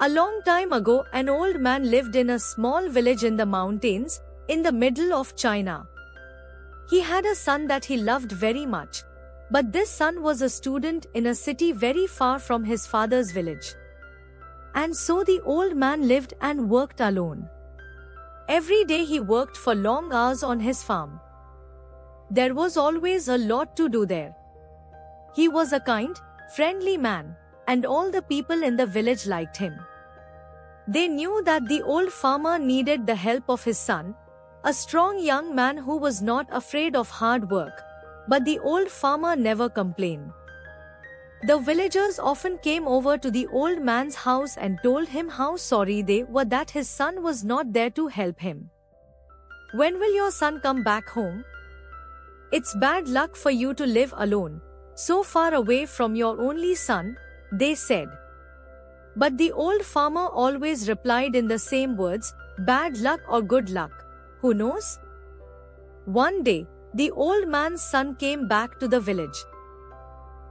A long time ago, an old man lived in a small village in the mountains, in the middle of China. He had a son that he loved very much. But this son was a student in a city very far from his father's village. And so the old man lived and worked alone. Every day he worked for long hours on his farm. There was always a lot to do there. He was a kind, friendly man, and all the people in the village liked him. They knew that the old farmer needed the help of his son, a strong young man who was not afraid of hard work. But the old farmer never complained. The villagers often came over to the old man's house and told him how sorry they were that his son was not there to help him. When will your son come back home? It's bad luck for you to live alone, so far away from your only son, they said. But the old farmer always replied in the same words, bad luck or good luck. Who knows? One day, the old man's son came back to the village.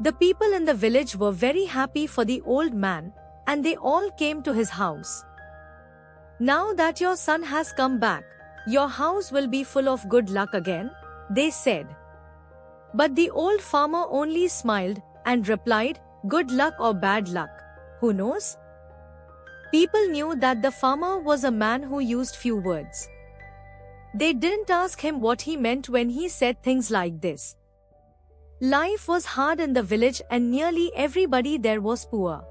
The people in the village were very happy for the old man, and they all came to his house. Now that your son has come back, your house will be full of good luck again, they said. But the old farmer only smiled and replied, Good luck or bad luck, who knows? People knew that the farmer was a man who used few words. They didn't ask him what he meant when he said things like this. Life was hard in the village and nearly everybody there was poor.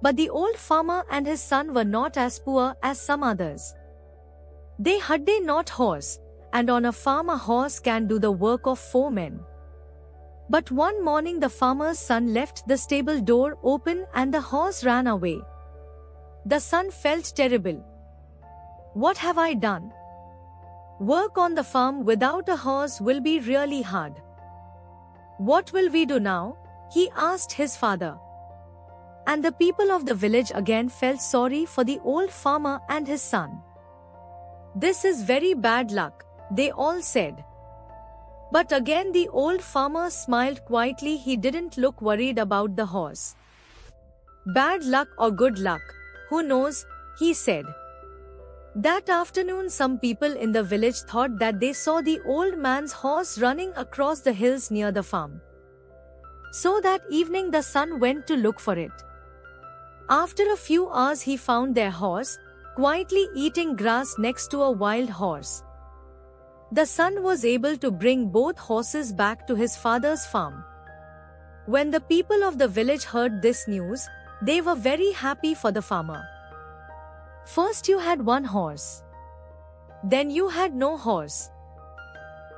But the old farmer and his son were not as poor as some others. They had a not horse, and on a farm a horse can do the work of four men. But one morning the farmer's son left the stable door open and the horse ran away. The son felt terrible. What have I done? Work on the farm without a horse will be really hard. What will we do now? He asked his father. And the people of the village again felt sorry for the old farmer and his son. This is very bad luck, they all said. But again the old farmer smiled quietly, he didn't look worried about the horse. Bad luck or good luck, who knows, he said. That afternoon some people in the village thought that they saw the old man's horse running across the hills near the farm. So that evening the son went to look for it. After a few hours he found their horse, quietly eating grass next to a wild horse. The son was able to bring both horses back to his father's farm. When the people of the village heard this news, they were very happy for the farmer. First you had one horse. Then you had no horse.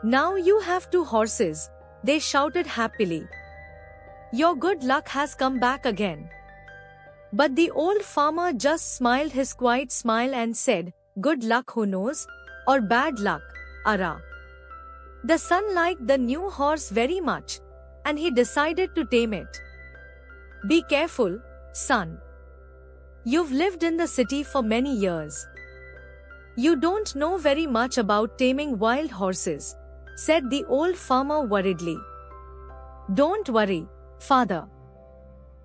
Now you have two horses, they shouted happily. Your good luck has come back again. But the old farmer just smiled his quiet smile and said, Good luck who knows, or bad luck, Ara. The son liked the new horse very much, and he decided to tame it. Be careful, son. You've lived in the city for many years. You don't know very much about taming wild horses, said the old farmer worriedly. Don't worry, father.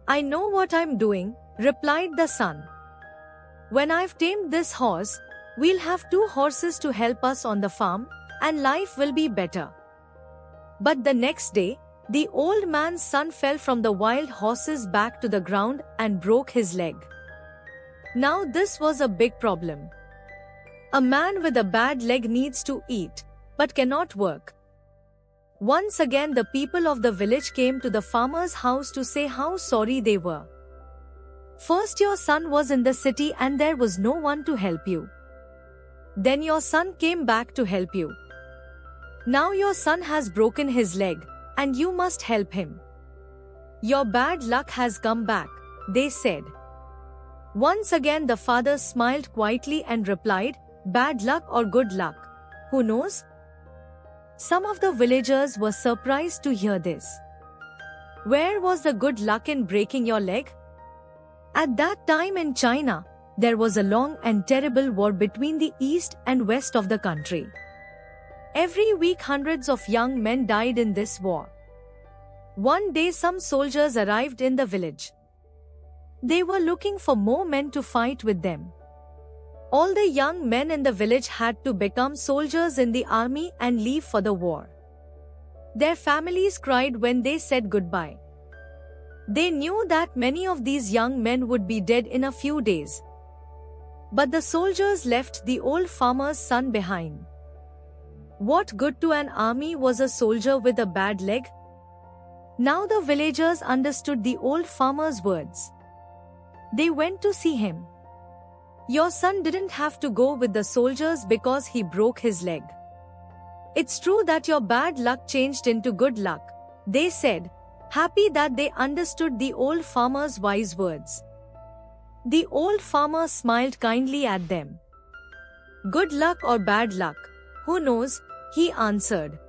I know what I'm doing, replied the son. When I've tamed this horse, we'll have two horses to help us on the farm, and life will be better. But the next day, the old man's son fell from the wild horse's back to the ground and broke his leg. Now this was a big problem. A man with a bad leg needs to eat, but cannot work. Once again the people of the village came to the farmer's house to say how sorry they were. First your son was in the city and there was no one to help you. Then your son came back to help you. Now your son has broken his leg, and you must help him. Your bad luck has come back, they said. Once again the father smiled quietly and replied, Bad luck or good luck. Who knows? Some of the villagers were surprised to hear this. Where was the good luck in breaking your leg? At that time in China, there was a long and terrible war between the east and west of the country. Every week hundreds of young men died in this war. One day some soldiers arrived in the village. They were looking for more men to fight with them. All the young men in the village had to become soldiers in the army and leave for the war. Their families cried when they said goodbye. They knew that many of these young men would be dead in a few days. But the soldiers left the old farmer's son behind. What good to an army was a soldier with a bad leg? Now the villagers understood the old farmer's words. They went to see him. Your son didn't have to go with the soldiers because he broke his leg. It's true that your bad luck changed into good luck, they said, happy that they understood the old farmer's wise words. The old farmer smiled kindly at them. Good luck or bad luck, who knows, he answered.